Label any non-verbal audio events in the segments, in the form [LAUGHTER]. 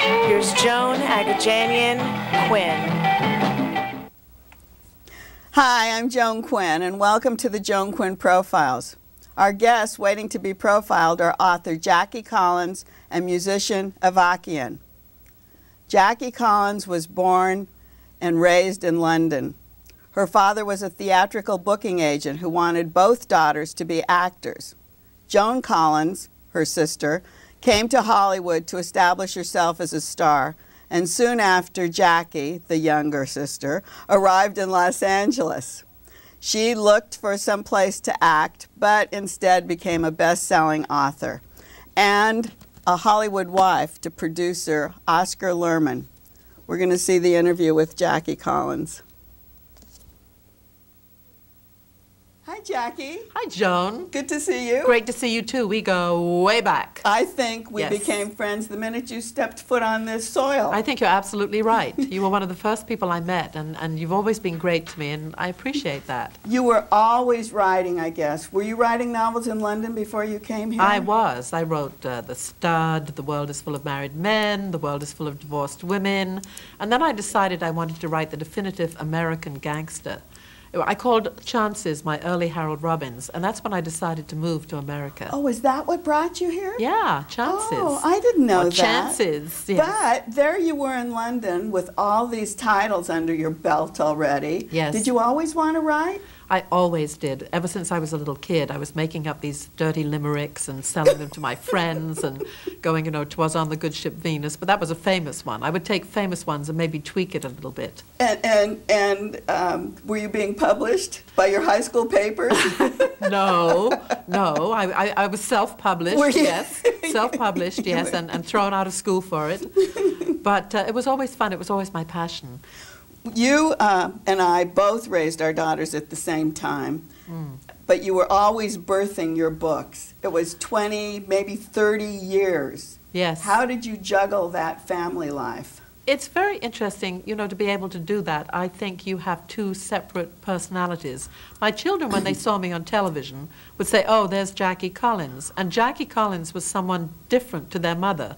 Here's Joan Agajanian Quinn. Hi, I'm Joan Quinn, and welcome to the Joan Quinn Profiles. Our guests waiting to be profiled are author Jackie Collins and musician Avakian. Jackie Collins was born and raised in London. Her father was a theatrical booking agent who wanted both daughters to be actors. Joan Collins, her sister, came to Hollywood to establish herself as a star, and soon after, Jackie, the younger sister, arrived in Los Angeles. She looked for some place to act, but instead became a best selling author and a Hollywood wife to producer Oscar Lerman. We're going to see the interview with Jackie Collins. Hi, Jackie. Hi, Joan. Good to see you. Great to see you too. We go way back. I think we Yes. became friends the minute you stepped foot on this soil. I think you're absolutely right. you were one of the first people I met, and, and you've always been great to me, and I appreciate that. you were always writing, I guess. Were you writing novels in London before you came here? I was. I wrote uh, The Stud, The World is Full of Married Men, The World is Full of Divorced Women, and then I decided I wanted to write the definitive American gangster. I called Chances my early Harold Robbins, and that's when I decided to move to America. Oh, is that what brought you here? Yeah, Chances. Oh, I didn't know Or that. Chances. Yes. But there you were in London with all these titles under your belt already. Yes. Did you always want to write? I always did. Ever since I was a little kid, I was making up these dirty limericks and selling them to my [LAUGHS] friends and going, you know, 'twas on the good ship Venus. But that was a famous one. I would take famous ones and maybe tweak it a little bit. And and and um, were you being published by your high school papers? [LAUGHS] No, no. I, I, I was self-published, yes. Self-published, [LAUGHS] yes, and, and thrown out of school for it. But uh, it was always fun. It was always my passion. You uh, and I both raised our daughters at the same time, Hmm. but you were always birthing your books. It was 20, maybe 30 years. Yes. How did you juggle that family life? It's very interesting, you know, to be able to do that. I think you have two separate personalities. My children, when they saw me on television, would say, Oh, there's Jackie Collins. And Jackie Collins was someone different to their mother.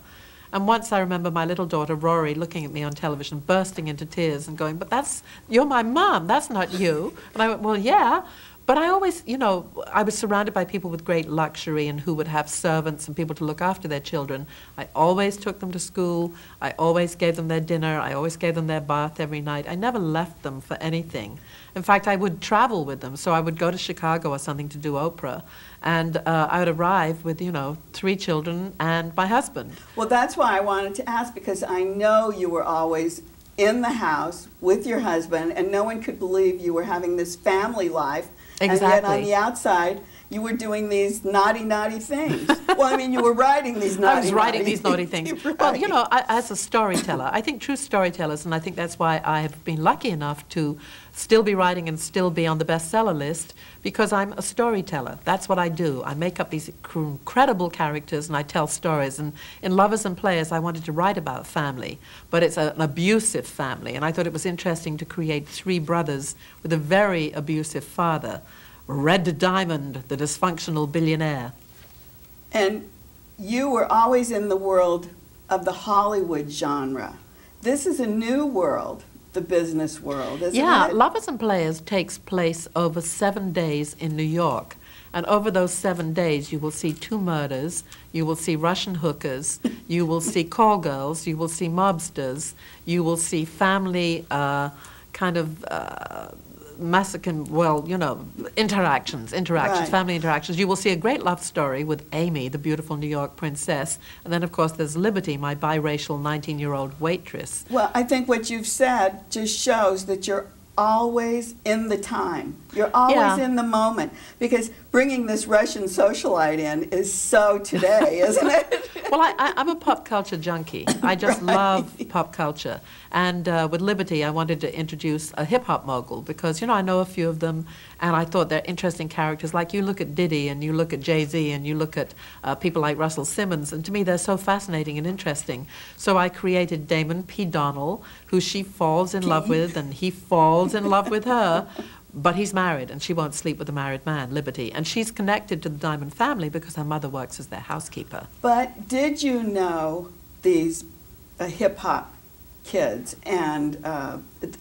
And once I remember my little daughter, Rory, looking at me on television, bursting into tears and going, But that's, you're my mom, that's not you. And I went, Well, yeah. But I always, you know, I was surrounded by people with great luxury and who would have servants and people to look after their children. I always took them to school. I always gave them their dinner. I always gave them their bath every night. I never left them for anything. In fact, I would travel with them. So I would go to Chicago or something to do Oprah. And uh, I would arrive with, you know, three children and my husband. Well, that's why I wanted to ask because I know you were always in the house with your husband, and no one could believe you were having this family life. And yet on the outside, you were doing these naughty, naughty things. well, I mean, you were writing these naughty I was writing naughty these naughty [LAUGHS] things. Right. Well, you know, I, as a storyteller, I think true storytellers, and I think that's why I have been lucky enough to still be writing and still be on the bestseller list because I'm a storyteller. That's what I do. I make up these incredible characters and I tell stories. And in Lovers and Players, I wanted to write about family, but it's an abusive family. And I thought it was interesting to create three brothers with a very abusive father. Red Diamond, the dysfunctional billionaire. And you were always in the world of the Hollywood genre. This is a new world, the business world, isn't yeah, it? Lovers and Players takes place over seven days in New York. And over those seven days, you will see two murders, you will see Russian hookers, [LAUGHS] you will see call girls, you will see mobsters, you will see family uh, kind of uh, massacre, well, you know, interactions, interactions, Right. family interactions. You will see a great love story with Amy, the beautiful New York princess. And then, of course, there's Liberty, my biracial 19 year old waitress. Well, I think what you've said just shows that you're always in the time. You're always Yeah. in the moment because bringing this Russian socialite in is so today, [LAUGHS] isn't it? Well, I, I'm a pop culture junkie. I just [LAUGHS] love pop culture. And uh, with Liberty, I wanted to introduce a hip hop mogul because, you know, I know a few of them and I thought they're interesting characters. Like you look at Diddy and you look at Jay Z and you look at uh, people like Russell Simmons, and to me, they're so fascinating and interesting. So I created Damon P. Donnell, who she falls in love with, and he falls in love with her. [LAUGHS] But he's married, and she won't sleep with a married man, Liberty. And she's connected to the Diamond family because her mother works as their housekeeper. But did you know these uh, hip hop kids and uh,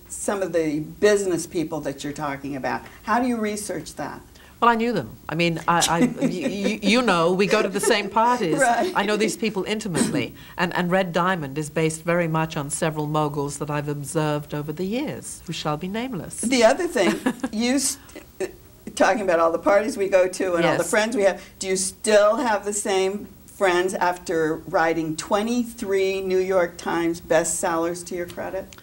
some of the business people that you're talking about? How do you research that? Well, I knew them. I mean, I, I, you, you know, we go to the same parties. Right. I know these people intimately. And, and Red Diamond is based very much on several moguls that I've observed over the years, who shall be nameless. The other thing, [LAUGHS] you st- uh, talking about all the parties we go to and all the friends we have, do you still have the same friends after writing 23 New York Times bestsellers to your credit?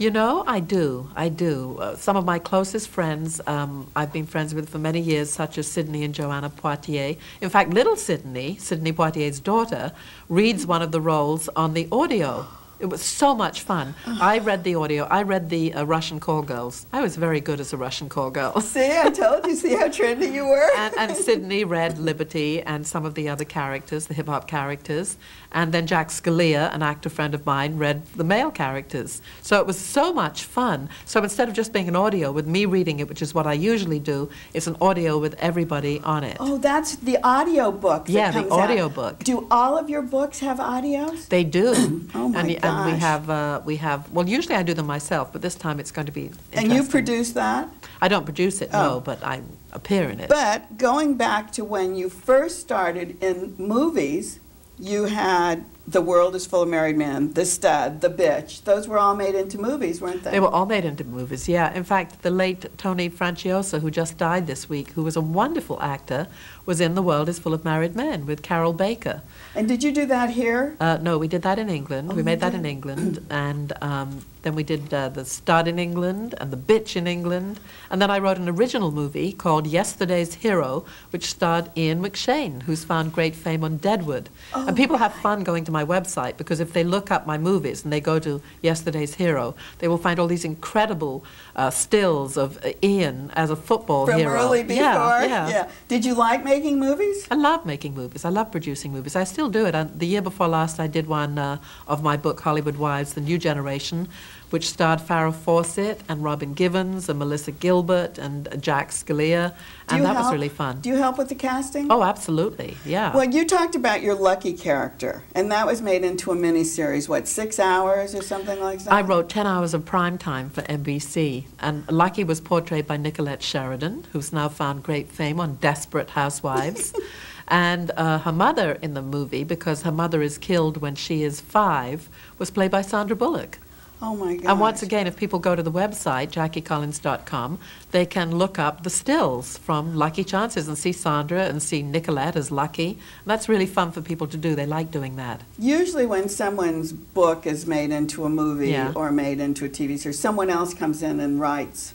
You know, I do. I do. Uh, some of my closest friends um, I've been friends with for many years, such as Sidney and Joanna Poitier. In fact, little Sydney, Sidney Poitier's daughter, reads one of the roles on the audio. It was so much fun. I read the audio. I read the uh, Russian call girls. I was very good as a Russian call girl. [LAUGHS] See, I told you, see how trendy you were? and, and Sydney read Liberty and some of the other characters, the hip hop characters. And then Jack Scalia, an actor friend of mine, read the male characters. So it was so much fun. So instead of just being an audio with me reading it, which is what I usually do, it's an audio with everybody on it. Oh, that's the audio book. Yeah, the comes out. audio book. Do all of your books have audios? They do. [CLEARS THROAT] Oh, my and, and we have uh, we have well usually I do them myself, but this time it's going to be And you produce that? I don't produce it, Oh. no, but I appear in it. But going back to when you first started in movies, you had The World is Full of Married Men, The Stud, The Bitch. Those were all made into movies, weren't they? They were all made into movies, yeah. In fact, the late Tony Franciosa, who just died this week, who was a wonderful actor, was in The World is Full of Married Men with Carroll Baker. And did you do that here? Uh, no, we did that in England. Oh, we made that in England. And um, then we did uh, The Stud in England and The Bitch in England. And then I wrote an original movie called Yesterday's Hero, which starred Ian McShane, who's found great fame on Deadwood. Oh, and people have fun going to my website because if they look up my movies and they go to Yesterday's Hero, they will find all these incredible uh, stills of uh, Ian as a football From hero. early before? Yeah, yeah. Did you like making movies? I love making movies. I love producing movies. I still do it. And the year before last, I did one uh, of my book, Hollywood Wives: The New Generation, which starred Farrah Fawcett and Robin Givens and Melissa Gilbert and Jack Scalia, and that was really fun. Do you help with the casting? Oh, absolutely. Yeah. Well, you talked about your Lucky character, and that was made into a miniseries, what, six hours or something like that? I wrote 10 hours of prime time for NBC, and Lucky was portrayed by Nicolette Sheridan, who's now found great fame on Desperate Housewives. [LAUGHS] and uh, her mother in the movie, because her mother is killed when she is five, was played by Sandra Bullock. Oh, my God. And once again, if people go to the website, jackiecollins.com, they can look up the stills from Lucky Chances and see Sandra and see Nicolette as Lucky. And that's really fun for people to do. They like doing that. Usually, when someone's book is made into a movie Yeah. or made into a TV series, someone else comes in and writes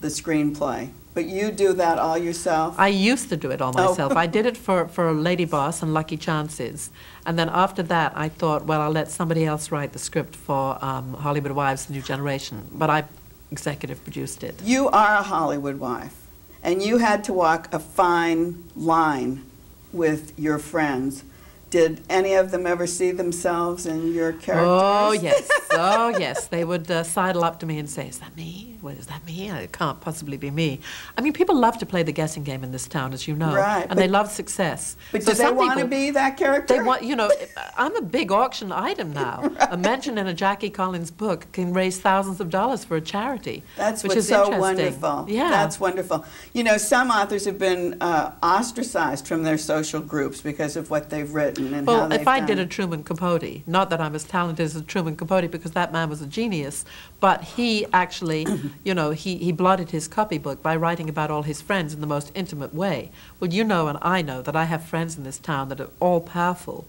the screenplay. But you do that all yourself? I used to do it all Oh. myself. I did it [LAUGHS] for, for Lady Boss and Lucky Chances. And then after that, I thought, well, I'll let somebody else write the script for um, Hollywood Wives, The New Generation. But I executive produced it. You are a Hollywood wife, and you had to walk a fine line with your friends. Did any of them ever see themselves in your characters? Oh, yes. [LAUGHS] Oh, yes. They would uh, sidle up to me and say, Is that me? What is that me? It can't possibly be me. I mean, people love to play the guessing game in this town, as you know. Right, And they love success. But So do they want to be that character? They want, you know, I'm a big auction item now. [LAUGHS] A mention in a Jackie Collins book can raise thousands of dollars for a charity. That's which is so wonderful. Yeah. That's wonderful. You know, some authors have been uh, ostracized from their social groups because of what they've written and how they've Well, if I done. did a Truman Capote, not that I'm as talented as a Truman Capote because that man was a genius, but he actually, you know, he, he blotted his copybook by writing about all his friends in the most intimate way. Well, you know and I know that I have friends in this town that are all powerful.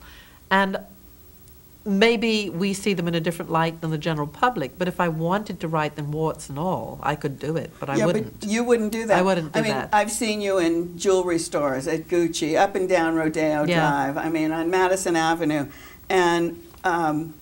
And maybe we see them in a different light than the general public, but if I wanted to write them warts and all, I could do it, but I yeah, wouldn't. but you wouldn't do that. I wouldn't do that. I mean, that. I've seen you in jewelry stores at Gucci, up and down Rodeo Yeah. Drive. I mean, on Madison Avenue, and um,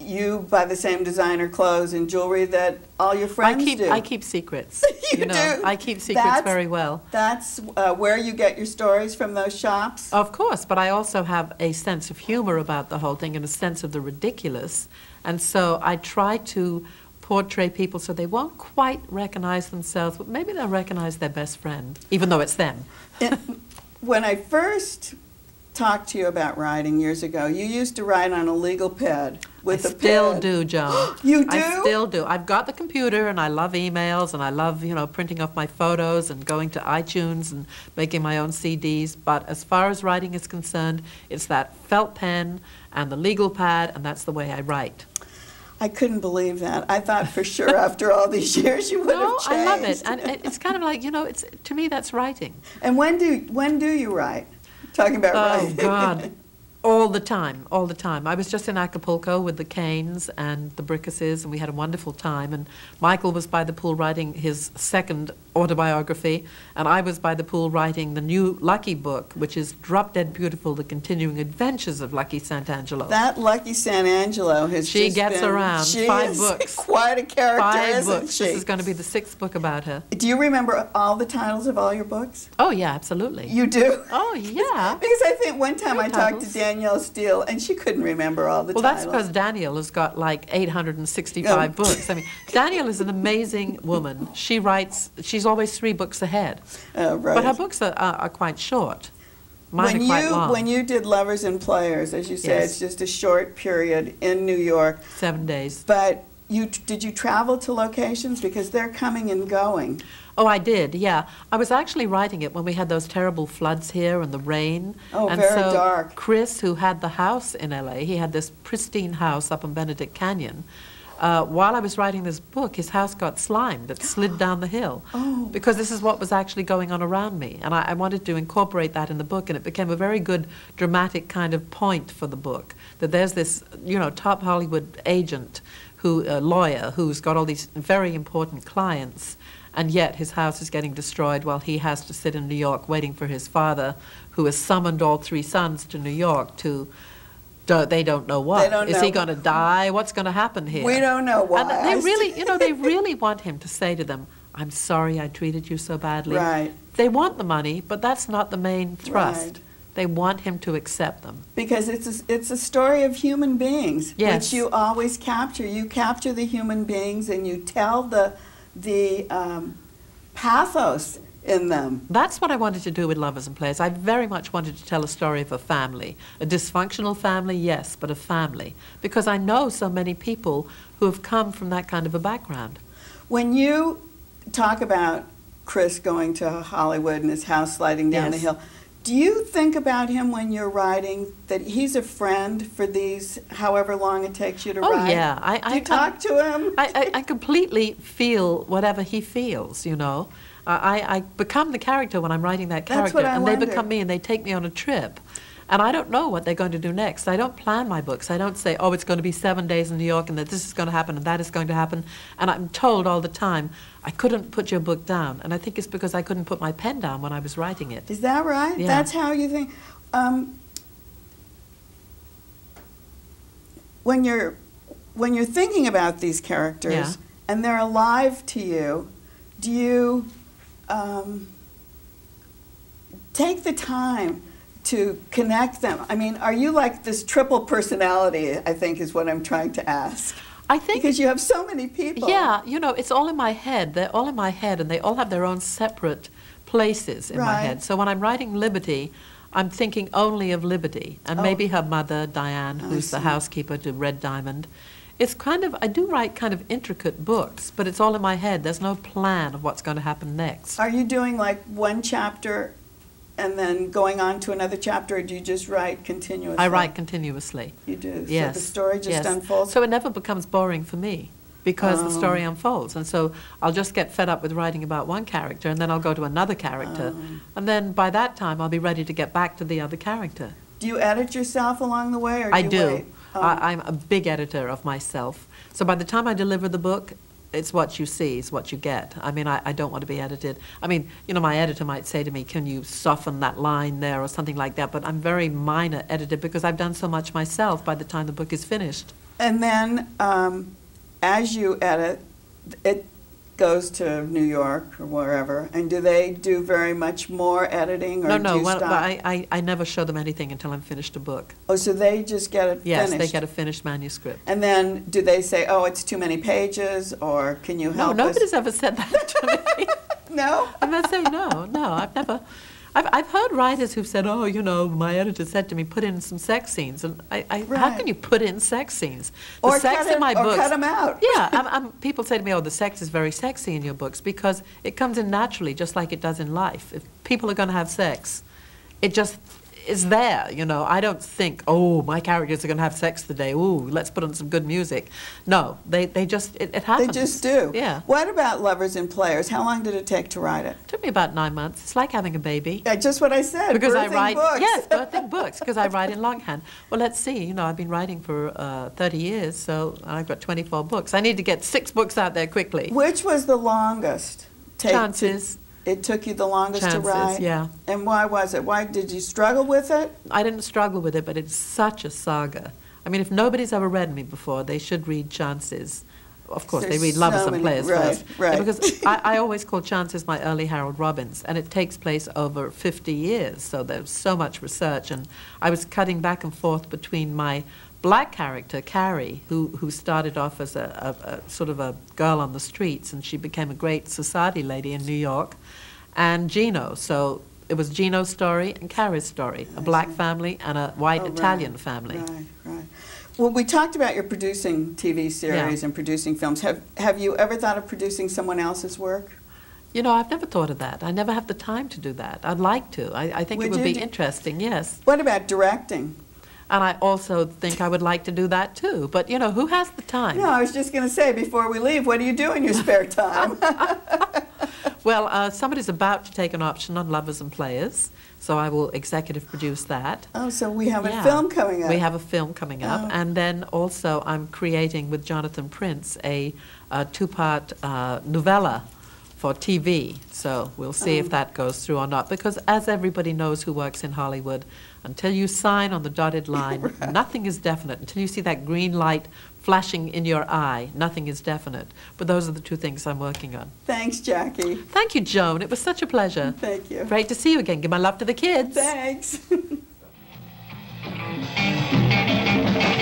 you buy the same designer clothes and jewelry that all your I friends keep, do. I keep secrets. [LAUGHS] You know, do? I keep secrets That's- very well. That's uh, where you get your stories from those shops. Of course, but I also have a sense of humor about the whole thing and a sense of the ridiculous. And so I try to portray people so they won't quite recognize themselves, but maybe they'll recognize their best friend, even though it's them. It- when I first talked to you about writing years ago, you used to write on a legal pad with I a still do, Joan. [GASPS] You do? I still do. I've got the computer and I love emails and I love, you know, printing off my photos and going to iTunes and making my own CDs. But as far as writing is concerned, it's that felt pen and the legal pad, and that's the way I write. I couldn't believe that. I thought for [LAUGHS] sure after all these [LAUGHS] years you would No, have changed. No, I love it, and it's kind of like you know, it's to me that's writing. And when do when do you write? Talking about Oh. God, [LAUGHS] all the time, all the time. I was just in Acapulco with the Caines and the Bricusses, and we had a wonderful time. And Michael was by the pool writing his second autobiography, and I was by the pool writing the new Lucky book, which is Drop Dead Beautiful: The Continuing Adventures of Lucky Santangelo. that Lucky Santangelo has She gets been, around. She Five is books. [LAUGHS] quite a character, Five isn't books. she? This is going to be the sixth book about her. Do you remember all the titles of all your books? Oh yeah, absolutely. You do? oh yeah. [LAUGHS] Because I think one time I are talked to. Danielle Steel and she couldn't remember all the titles. Well, that's because Danielle has got like 865 Oh. books. I mean, Danielle is an amazing woman. She writes, she's always three books ahead. Oh, right. But her books are, are, are quite short. Mine when are quite you long. when you did Lovers and Players, as you say, Yes. it's just a short period in New York. Seven days. But you did you travel to locations because they're coming and going. Oh, I did, yeah. I was actually writing it when we had those terrible floods here and the rain. Oh, and very so dark. Chris, who had the house in LA, he had this pristine house up in Benedict Canyon. Uh, while I was writing this book, his house got slimed. that slid [GASPS] down the hill. Oh. Because this is what was actually going on around me. And I, I wanted to incorporate that in the book, and it became a very good dramatic kind of point for the book. That there's this, you know, top Hollywood agent, who, a lawyer, who's got all these very important clients, and yet his house is getting destroyed while he has to sit in New York waiting for his father, who has summoned all three sons to New York to. Do, they don't know what. They don't Is he going to die? What's going to happen here? We don't know why. And they really, you know, they [LAUGHS] really want him to say to them, "I'm sorry I treated you so badly." Right. They want the money, but that's not the main thrust. Right. They want him to accept them. Because it's a, it's a story of human beings, Yes. which you always capture. You capture the human beings and you tell the the um, pathos in them. That's what I wanted to do with Lovers and Players. I very much wanted to tell a story of a family. A dysfunctional family, yes, but a family. Because I know so many people who have come from that kind of a background. When you talk about Chris going to Hollywood and his house sliding down the hill, do you think about him when you're writing that he's a friend for these however long it takes you to Oh, write? yeah. I- do I- you talk to him? I, I, I completely feel whatever he feels, you know. Uh, I, I become the character when I'm writing that character, and they become me, and they take me on a trip. And I don't know what they're going to do next. I don't plan my books. I don't say, oh, it's going to be seven days in New York, and that this is going to happen, and that is going to happen. And I'm told all the time, I couldn't put your book down. And I think it's because I couldn't put my pen down when I was writing it. Is that right? Yeah. That's how you think. Um, when you're when you're thinking about these characters Yeah. and they're alive to you, do you um, take the time to connect them? I mean, are you like this triple personality? I think is what I'm trying to ask. I think Because you have so many people. Yeah, you know, it's all in my head. They're all in my head, and they all have their own separate places in my head. So when I'm writing Liberty, I'm thinking only of Liberty, and Oh. maybe her mother, Diane, who's the housekeeper to Red Diamond. It's kind of, I do write kind of intricate books, but it's all in my head. There's no plan of what's going to happen next. Are you doing like one chapter and then going on to another chapter, or do you just write continuously? I write continuously. You do. Yes. So the story just yes. unfolds. So it never becomes boring for me because the story Oh. unfolds. And so I'll just get fed up with writing about one character and then I'll go to another character. Oh. And then by that time I'll be ready to get back to the other character. do you edit yourself along the way, or do I you do. wait? I, I'm a big editor of myself. So by the time I deliver the book, it's what you see, it's what you get. I mean, I, I don't want to be edited. I mean, you know, my editor might say to me, can you soften that line there or something like that, but I'm very minor editor because I've done so much myself by the time the book is finished. And then, um, as you edit, it goes to New York or wherever, and do they do very much more editing, or No, do no, you well, stop? but I, I, I never show them anything until I'm finished a book. oh, so they just get it Yes, finished. they get a finished manuscript. And then, do they say, "Oh, it's too many pages," or "Can you No, help us?" nobody's ever said that to me. [LAUGHS] No. [LAUGHS] I'm not saying no, no, I've never. I've, I've heard writers who've said, oh, you know, my editor said to me, put in some sex scenes. And I, I how can you put in sex scenes? The Or sex cut in it- my or books. them out. yeah, [LAUGHS] I'm, I'm, people say to me, oh, the sex is very sexy in your books because it comes in naturally, just like it does in life. If people are going to have sex, it just is there, you know. I don't think, oh, my characters are going to have sex today. Ooh, let's put on some good music. No, they, they just, it, it They just do. Yeah. What about Lovers and Players? How long did it take to write it? it took me about nine months. It's like having a baby. Yeah, just what I said. because I write books. yes, [LAUGHS] birthing books because I write in longhand. Well, let's see. You know, I've been writing for uh, 30 years, so I've got 24 books. I need to get six books out there quickly. Which was the longest? take to- Chances, it took you the longest to write. yeah. And why was it? Why did you struggle with it? I didn't struggle with it, but it's such a saga. I mean, if nobody's ever read me before, they should read Chances. Of course, they read Lovers so and Players right, first. Yeah, because [LAUGHS] I, I always call Chances my early Harold Robbins, and it takes place over 50 years, so there's so much research. And I was cutting back and forth between my black character, Carrie, who, who started off as a, a, a sort of a girl on the streets, and she became a great society lady in New York, and Gino. So it was Gino's story and Carrie's story, a black family and a white Oh, right, Italian family. Right, right. Well, we talked about your producing TV series and producing films. Have Have you ever thought of producing someone else's work? You know, I've never thought of that. I never have the time to do that. I'd like to. I, I think Would it would be interesting, yes. What about directing? And I also think I would like to do that too. But, you know, who has the time? No, I was just going to say before we leave, what do you do in your spare time? [LAUGHS] Well, uh, somebody's about to take an option on Lovers and Players, so I will executive produce that. oh, so we have a film coming up. We have a film coming up, Oh. and then also I'm creating with Jonathan Prince a, a two-part uh, novella for TV. So we'll see Oh. if that goes through or not. Because as everybody knows who works in Hollywood, until you sign on the dotted [LAUGHS] line, nothing is definite. Until you see that green light flashing in your eye, nothing is definite. But those are the two things I'm working on. Thanks, Jackie. Thank you, Joan. It was such a pleasure. Thank you. Great to see you again. Give my love to the kids. Thanks. [LAUGHS]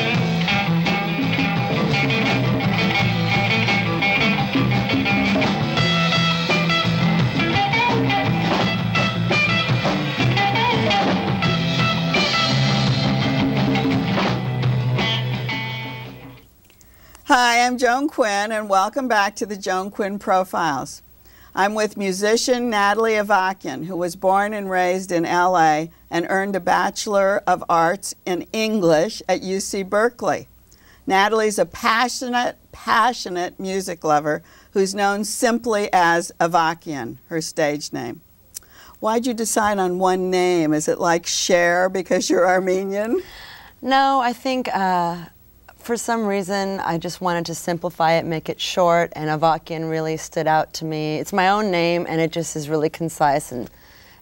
Hi, I'm Joan Quinn, and welcome back to the Joan Quinn Profiles. I'm with musician Natalie Avakian, who was born and raised in LA and earned a Bachelor of Arts in English at UC Berkeley. Natalie's a passionate, passionate music lover who's known simply as Avakian, her stage name. Why'd you decide on one name? Is it like Cher because you're Armenian? No, I think uh, for some reason I just wanted to simplify it, make it short, and Avakian really stood out to me. It's my own name, and it just is really concise and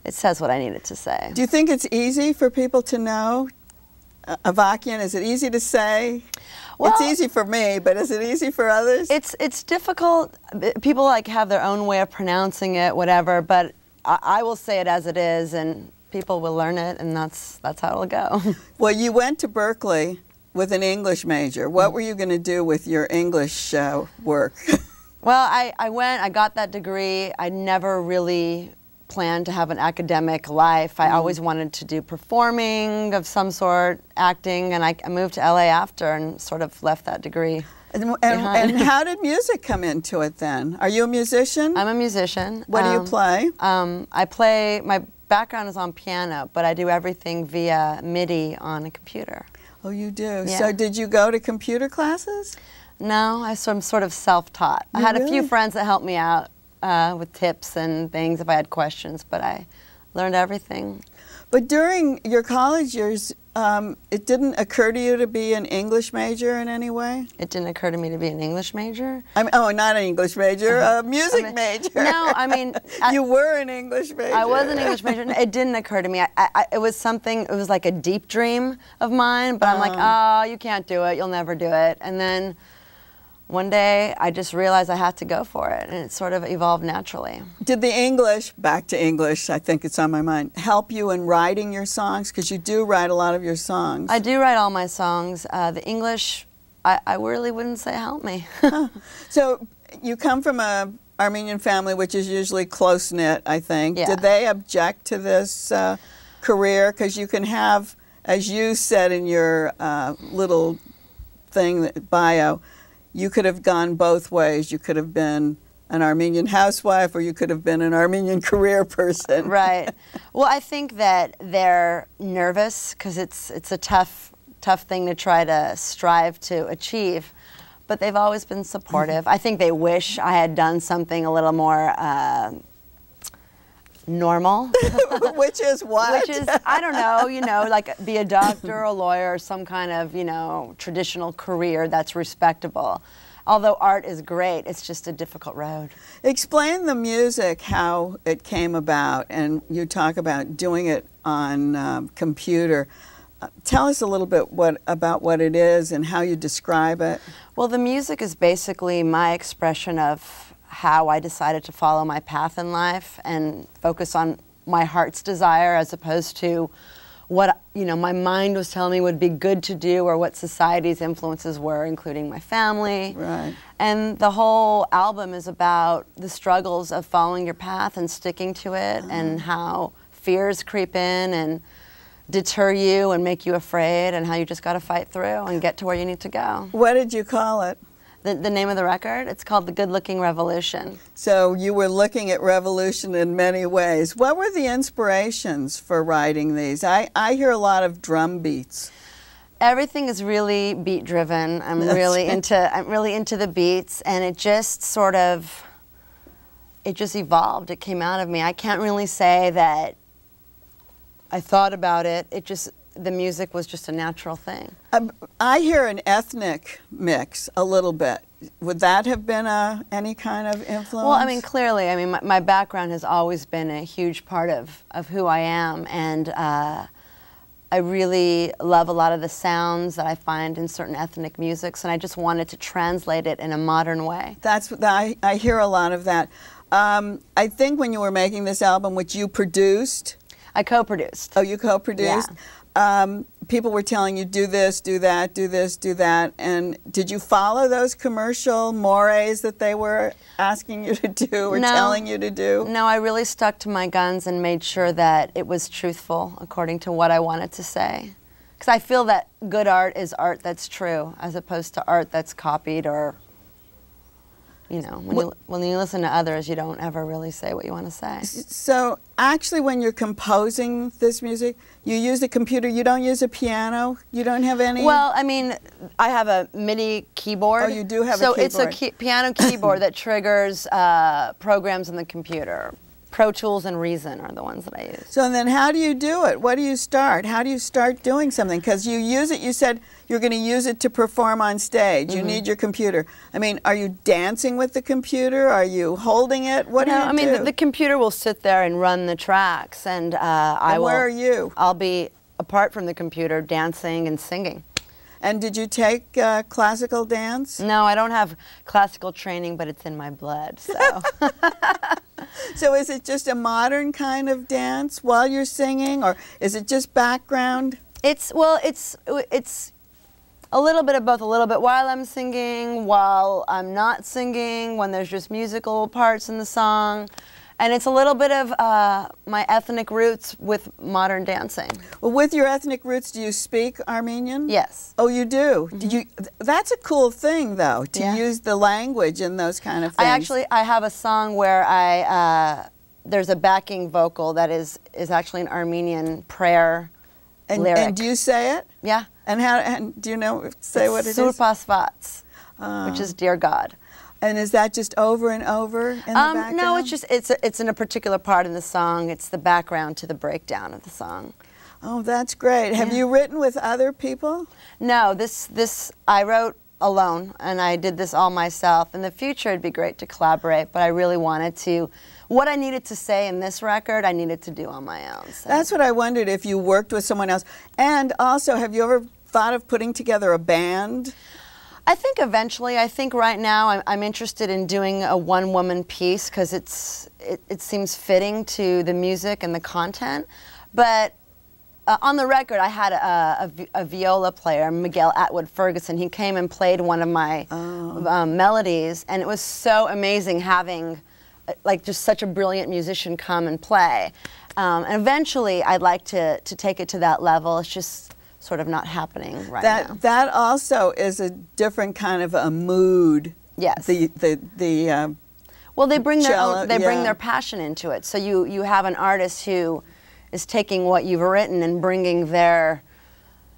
it says what I needed to say. Do you think it's easy for people to know uh, Avakian? Is it easy to say? Well, it's easy for me, but is it easy for others? It's it's difficult. People like have their own way of pronouncing it, whatever. But I, I will say it as it is, and people will learn it, and that's that's how it'll go. [LAUGHS] well, you went to Berkeley with an English major. What were you going to do with your English uh, work? [LAUGHS] Well, I, I went, I got that degree. I never really planned to have an academic life. I always wanted to do performing of some sort, acting, and I, I moved to LA after and sort of left that degree. and, and, and how did [LAUGHS] music come into it then? Are you a musician? I'm a musician. what do you Um, play? Um, I play, my background is on piano, but I do everything via MIDI on a computer. Oh, you do. yeah. So, did you go to computer classes? No, I sort of, sort of self-taught. I had a few friends that helped me out uh, with tips and things if I had questions, but I learned everything. But during your college years, um, it didn't occur to you to be an English major in any way? It didn't occur to me to be an English major. I mean, oh, not an English major, a music I mean, major. No, I mean, [LAUGHS] I- you were an English major. I was an English major. It didn't occur to me. I, I, it was something. It was like a deep dream of mine. But I'm like, Uh-huh. oh, you can't do it. You'll never do it. And then one day, I just realized I had to go for it, and it sort of evolved naturally. Did the English, back to English, I think it's on my mind, help you in writing your songs? Because you do write a lot of your songs. I do write all my songs. Uh, the English, I, I really wouldn't say help me. [LAUGHS] So you come from a Armenian family, which is usually close knit. I think. Yeah. Did they object to this uh, career? Because you can have, as you said in your uh, little thing that- bio, you could have gone both ways. You could have been an Armenian housewife, or you could have been an Armenian [LAUGHS] career person. right. Well, I think that they're nervous because it's it's a tough tough thing to try to strive to achieve. But they've always been supportive. I think they wish I had done something a little more uh, normal, [LAUGHS] which is what? which is I don't know, you know, like be a doctor, a lawyer, some kind of you know traditional career that's respectable. Although art is great, it's just a difficult road. Explain the music, how it came about, and you talk about doing it on um, computer. Uh, tell us a little bit what about what it is and how you describe it. Well, the music is basically my expression of how I decided to follow my path in life and focus on my heart's desire as opposed to what you know my mind was telling me would be good to do or what society's influences were including my family Right. and the whole album is about the struggles of following your path and sticking to it uh-huh. and how fears creep in and deter you and make you afraid and how you just got to fight through and get to where you need to go What did you call it? The, the name of the record it's called the good looking revolution So you were looking at revolution in many ways. What were the inspirations for writing these? I, I hear a lot of drum beats. everything is really beat driven i'm That's really right. into i'm really into the beats and it just sort of it just evolved it came out of me i can't really say that i thought about it it just the music was just a natural thing Um, I hear an ethnic mix a little bit. Would that have been a, any kind of influence? Well, I mean, clearly, I mean, my, my background has always been a huge part of, of who I am, and uh, I really love a lot of the sounds that I find in certain ethnic musics, and I just wanted to translate it in a modern way. That's I, I hear a lot of that. Um, I think when you were making this album, which you produced, I co-produced. oh, you co-produced. Um, people were telling you do this, do that, do this, do that, and did you follow those commercial mores that they were asking you to do or No. telling you to do? No, I really stuck to my guns and made sure that it was truthful according to what I wanted to say. Because I feel that good art is art that's true, as opposed to art that's copied or, you know, when, you, when you listen to others, you don't ever really say what you want to say. So actually, when you're composing this music, you use a computer. You don't use a piano. You don't have any. Well, I mean, I have a MIDI keyboard. Oh, you do have a keyboard. so it's a key, piano keyboard that triggers uh, programs on the computer. Pro Tools and Reason are the ones that I use. So and then, how do you do it? What do you start? How do you start doing something? Because you use it. You said you're going to use it to perform on stage. Mm-hmm. You need your computer. I mean, are you dancing with the computer? Are you holding it? What do no, you I mean, do? the, the computer will sit there and run the tracks, and uh, I And will. where are you? I'll be apart from the computer, dancing and singing. And did you take uh, classical dance? No, I don't have classical training, but it's in my blood. So [LAUGHS] So is it just a modern kind of dance while you're singing, or is it just background? it's well, it's it's a little bit of both. A little bit while I'm singing, while I'm not singing, when there's just musical parts in the song, and it's a little bit of uh, my ethnic roots with modern dancing. Well, with your ethnic roots, do you speak Armenian? Yes. Oh, you do. Did you? That's a cool thing, though, to Yeah. use the language in those kind of things. I actually I have a song where I uh, there's a backing vocal that is is actually an Armenian prayer and, lyric. and do you say it? yeah. And how? And do you know? Say what it is. Surpasvats, Ah. which is dear God. And is that just over and over in the Um, background? no, it's just it's it's in a particular part in the song. It's the background to the breakdown of the song. Oh, that's great. Have you written with other people? No, this this I wrote alone, and I did this all myself. In the future, it'd be great to collaborate, but I really wanted to. What I needed to say in this record, I needed to do on my own. So. That's what I wondered if you worked with someone else. And also, have you ever thought of putting together a band? I think eventually. I think right now I'm, I'm interested in doing a one-woman piece because it's it, it seems fitting to the music and the content. But uh, on the record, I had a, a a viola player, Miguel Atwood Ferguson. He came and played one of my um, melodies, and it was so amazing having uh, like just such a brilliant musician come and play. Um, and eventually, I'd like to to take it to that level. It's just sort of not happening right that now. that also is a different kind of a mood. Yes. The the the um, Well, they bring their own, they bring their passion into it. So you you have an artist who is taking what you've written and bringing their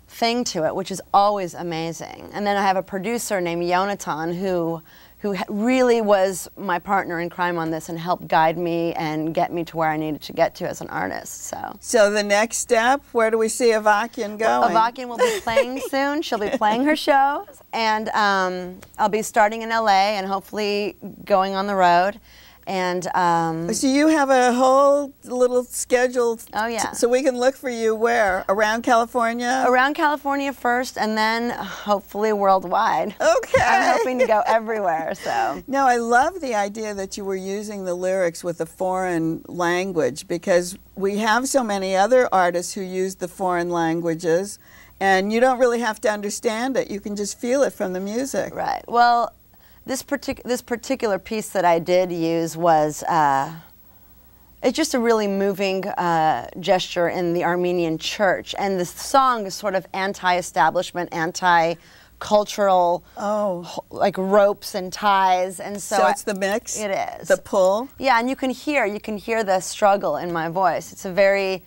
thing to it, which is always amazing. And then I have a producer named Yonatan who who really was my partner in crime on this and helped guide me and get me to where I needed to get to as an artist. So. so the next step. Where do we see Avakian going? Avakian will be playing [LAUGHS] soon. She'll be playing her shows, and um, I'll be starting in LA and hopefully going on the road. And um, So you have a whole little schedule. Oh, yeah. So we can look for you where around California. around California first, and then hopefully worldwide. Okay. I'm hoping to go everywhere. So No, I love the idea that you were using the lyrics with a foreign language because we have so many other artists who use the foreign languages and you don't really have to understand it. You can just feel it from the music. right. Well, this partic- this particular piece that I did use was. Uh, it's just a really moving uh, gesture in the Armenian church, and the song is sort of anti-establishment, anti-cultural, Oh. like ropes and ties, and so, So, I- it's the mix? It is The pull? Yeah, and you can hear you can hear the struggle in my voice. It's a very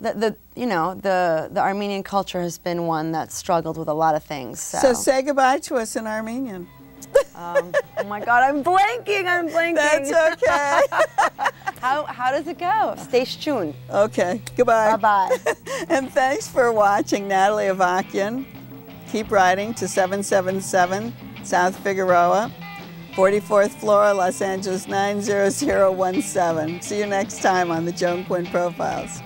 the, the you know the the Armenian culture has been one that's struggled with a lot of things. So, So say goodbye to us in Armenian. Um, oh my God, I'm blanking. I'm blanking. That's okay. [LAUGHS] how how does it go? Stay tuned. okay. Goodbye. Bye bye. [LAUGHS] and thanks for watching Natalie Avakian. Keep writing to 777 South Figueroa, 44th floor, Los Angeles 90017. See you next time on the Joan Quinn Profiles.